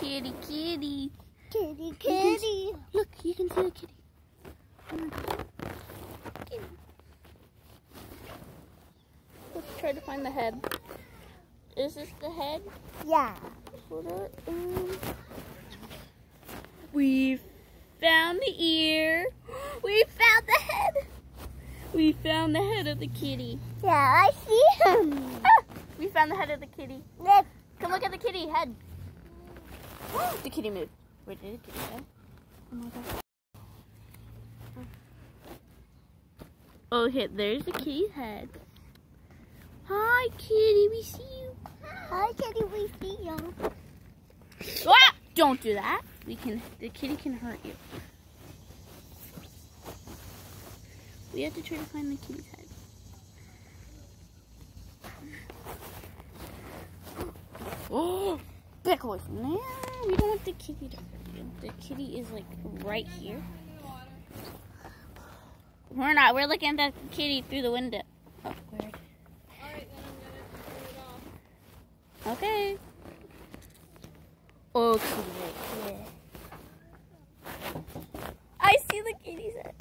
Kitty, kitty. Kitty, kitty. Look, you can see the kitty. Kitty. Let's try to find the head. Is this the head? Yeah. Um, we found the ear. We found the head. We found the head of the kitty. Yeah, I see him. Ah, we found the head of the kitty. Look. Come look at the kitty head. The kitty moved. Where did the kitty go? Oh my god. Okay, there's the kitty's head. Hi, kitty. We see you. Hi, kitty, we see you. Ah! Don't do that. We can. The kitty can hurt you. We have to try to find the kitty's head. Oh, back away from there. We don't want the kitty to hurt you. The kitty is like right here. We're not. We're looking at the kitty through the window. Oh, weird. Okay. Oh, right here. I see the kitty's head.